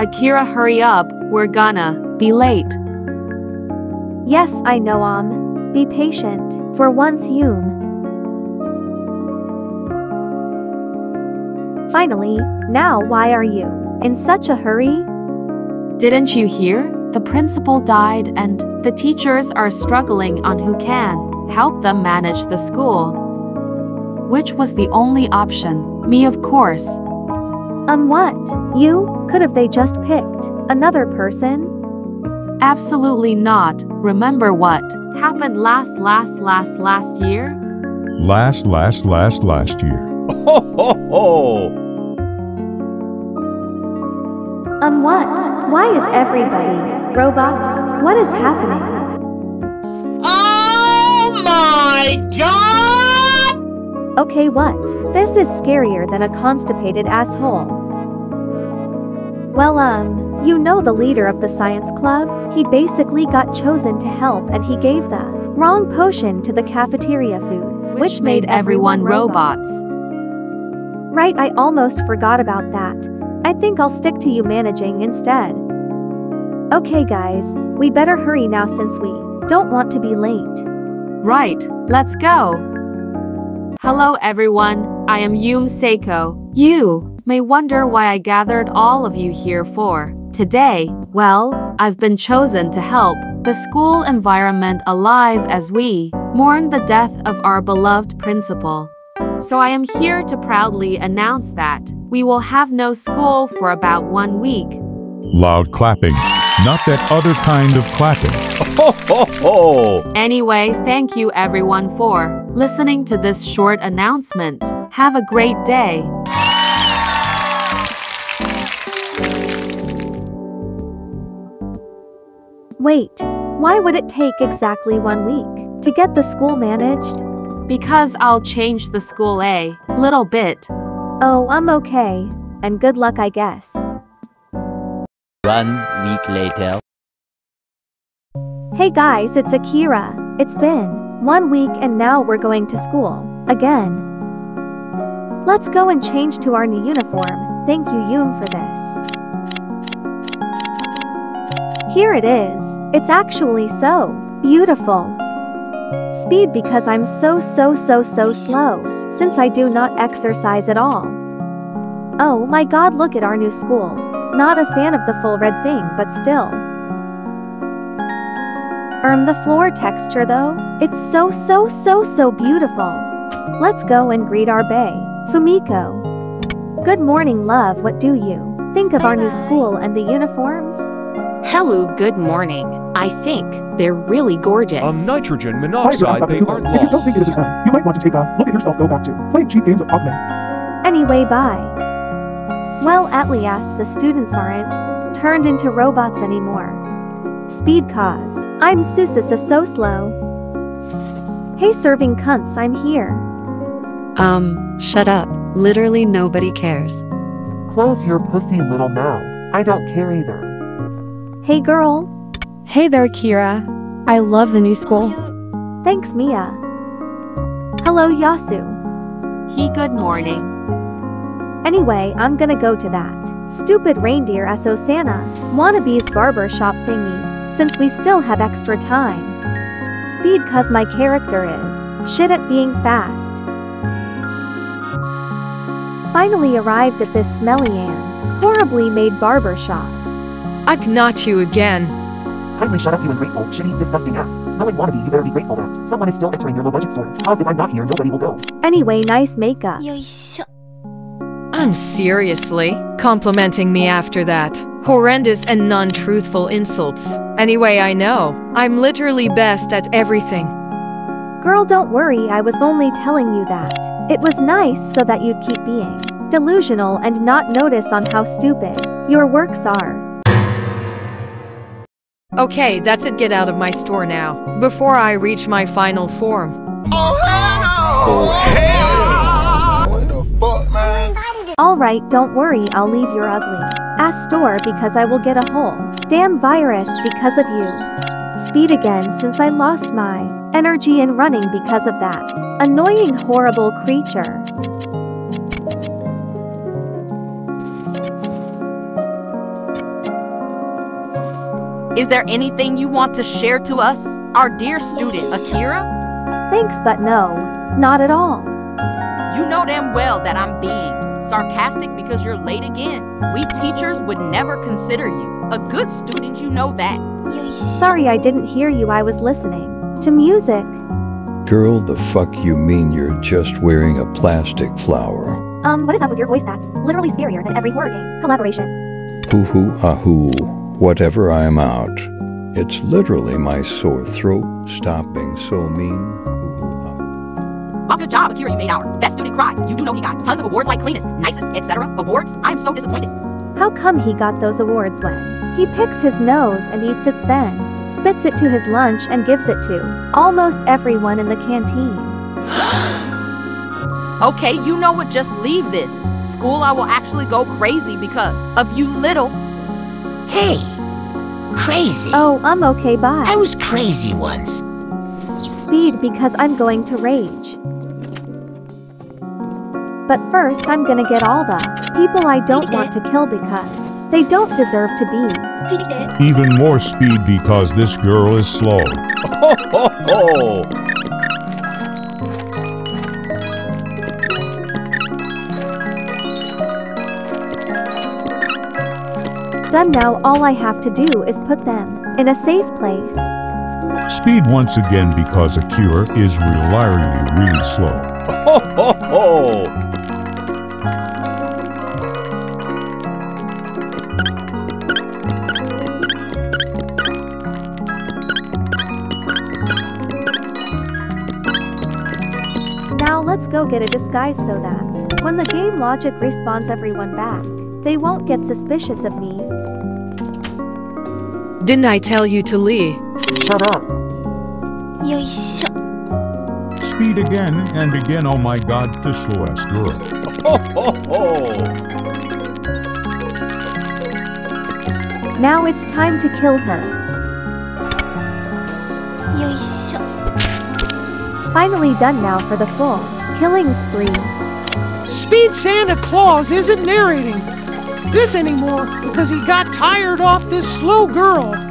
Akira, hurry up, we're gonna be late. Yes, I know, um. Be patient. For once, Yume. Finally, now why are you in such a hurry? Didn't you hear? The principal died and the teachers are struggling on who can help them manage the school. Which was the only option? Me, of course. Um, what? You? Could have they just picked another person? Absolutely not. Remember what happened last, last, last, last year? Last, last, last, last year. Ho ho ho! Um, what? Why is everybody robots? What is happening? Oh my god! Okay, what? This is scarier than a constipated asshole. Well, um, you know the leader of the science club? He basically got chosen to help and he gave the wrong potion to the cafeteria food, Which made everyone robots. Right, I almost forgot about that. I think I'll stick to you managing instead. Okay, guys, we better hurry now since we don't want to be late. Right, let's go. Hello everyone, I am Yume Saiko. You may wonder why I gathered all of you here for today. Well, I've been chosen to help the school environment alive as we mourn the death of our beloved principal. So I am here to proudly announce that we will have no school for about one week. Loud clapping. Not that other kind of clapping. Ho ho ho! Anyway, thank you everyone for listening to this short announcement. Have a great day. Wait, why would it take exactly one week to get the school managed? Because I'll change the school a little bit. Oh, I'm okay. And good luck, I guess. One week later. Hey guys, it's Akira. It's been one week and now we're going to school. Again. Let's go and change to our new uniform. Thank you, Yoon, for this. Here it is. It's actually so beautiful. Speed because I'm so so so so slow, since I do not exercise at all. Oh my god, look at our new school. Not a fan of the full red thing, but still. Erm the floor texture though, it's so so so so beautiful. Let's go and greet our bae, Fumiko. Good morning love, what do you think of our new school and the uniforms? Hello, good morning. I think they're really gorgeous. On nitrogen monoxide, Grandmaster they aren't If you don't think it lost. isn't you might want to take a look at yourself go back to playing cheap games of Pugman. Anyway, bye. Well, at least the students aren't turned into robots anymore. Speed cause. I'm Susisa so slow. Hey, serving cunts, I'm here. Um, shut up. Literally nobody cares. Close your pussy little mouth. I don't care either. Hey, girl. Hey there, Kira. I love the new school. Thanks, Mia. Hello, Yasu. He good morning. Anyway, I'm gonna go to that stupid reindeer as Osana wannabe's barber shop thingy, since we still have extra time. Speed cause my character is shit at being fast. Finally arrived at this smelly and horribly made barber shop. Ugh, not you again. Kindly shut up, you ungrateful, shitty, disgusting ass. Smelling wannabe, you better be grateful that someone is still entering your low-budget store. Cause if I'm not here, nobody will go. Anyway, nice makeup. I'm seriously complimenting me after that. Horrendous and non-truthful insults. Anyway, I know. I'm literally best at everything. Girl, don't worry, I was only telling you that. It was nice so that you'd keep being delusional and not notice on how stupid your works are. Okay, that's it. Get out of my store now. Before I reach my final form. Alright, don't worry, I'll leave your ugly ass store because I will get a whole damn virus because of you. Speed again since I lost my energy in running because of that annoying horrible creature. Is there anything you want to share to us, our dear student, Akira? Thanks, but no. Not at all. You know damn well that I'm being sarcastic because you're late again. We teachers would never consider you a good student, you know that. Sorry I didn't hear you, I was listening. To music. Girl, the fuck you mean you're just wearing a plastic flower? Um, what is up with your voice that's literally scarier than every horror game? Collaboration. Hoo hoo ahoo. Whatever I'm out. It's literally my sore throat stopping so mean. Well, good job, Akira. You made our best student cry. You do know he got tons of awards like cleanest, nicest, etc. Awards. I'm so disappointed. How come he got those awards when he picks his nose and eats it then, spits it to his lunch and gives it to almost everyone in the canteen? okay, you know what? Just leave this. School, I will actually go crazy because of you little. Hey, crazy. Oh, I'm okay, bye. I was crazy once. Speed because I'm going to rage. But first I'm gonna get all the people I don't want to kill because they don't deserve to be. Even more speed because this girl is slow. Ho ho ho! Done now all I have to do is put them in a safe place. Speed once again because Akira is reliably really slow. Ho ho ho! Let's go get a disguise so that when the game logic respawns everyone back, they won't get suspicious of me. Didn't I tell you to leave? Shut up. Yoisho. Speed again and again, oh my god, the slowest girl. Ho ho ho! Now it's time to kill her. Yoisho. Finally done now for the full killing spree. Speed Santa Claus isn't narrating this anymore because he got tired off this slow girl.